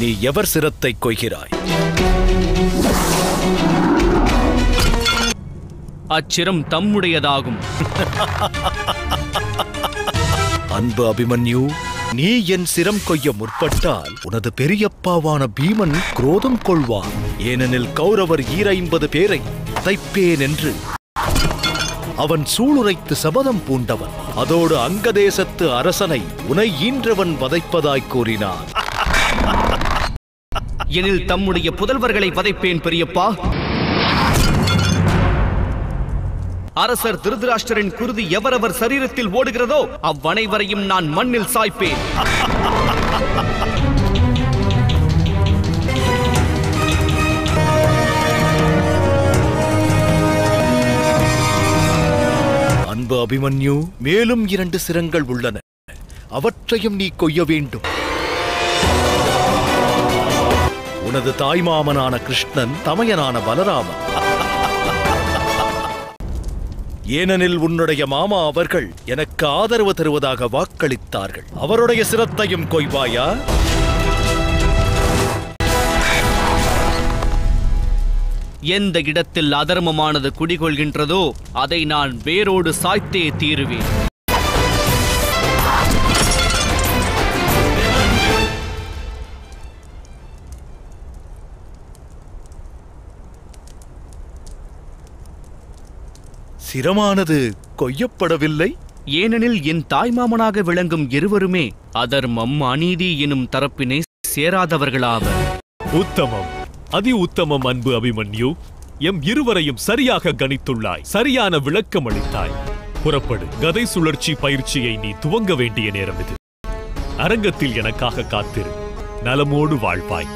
நீ எவர் சிரத்தை கொய்கிறாய்? அச்சிரம் தம்முடையதாகும். அன்பு அபிமன்யு நீ என் சிரம் கொய்ய முற்பட்டால் உனது பெரியப்பாவான பீமன் குரோதம் கொள்வான். ஏனெனில் கௌரவர் ஈரைம்பது பேரை வதைப்பேன் என்று. அவன் சூளுரைத்து சபதம் பூண்டவன். அதோடு அங்கதேசத்து அரசனை உனை ஈன்றவன் வதைப்பதாய் கூறினான். எனில் தம்முடைய புதல்வர்களை வதைப்பேன் பெரியப்பா. அரசர் திருதராஷ்டரின் குருதி எவரவர் சரீரத்தில் ஓடுகிறதோ அவ்வனைவரையும் நான் மண்ணில் சாய்ப்பேன். அன்பு அபிமன்யு மேலும் இரண்டு சிரங்கள் உள்ளன. அவற்றையும் நீ கொய்ய வேண்டும். உனது தாய்மாமனான கிருஷ்ணன் தமையனான பலராமன். ஏனெனில் உன்னுடைய மாமா அவர்கள் எனக்கு ஆதரவு தருவதாக வாக்களித்தார்கள். அவருடைய சிரத்தையும் கொய்வாயா? எந்த இடத்தில் அதர்மமானது குடிகொள்கின்றதோ அதை நான் வேரோடு சாய்த்தே தீருவேன். சிரமானது கொய்யப்படவில்லை? ஏனெனில் என் தாய்மாமனாக விளங்கும் இருவருமே அதர்மம் அநீதி எனும் தரப்பினை சேராதவர்களாவர். உத்தமம். அதி உத்தமம் அன்பு அபிமன்யு எம் இருவரையும் சரியாக கணித்துள்ளாய் சரியான விளக்கம் அளித்தாய். புறப்படு கதை சுழற்சி பயிற்சியை நீ துவங்க வேண்டிய நேரம் இது. அரங்கத்தில் எனக்காக காத்திரு. நலமோடு வாழ்வாய்.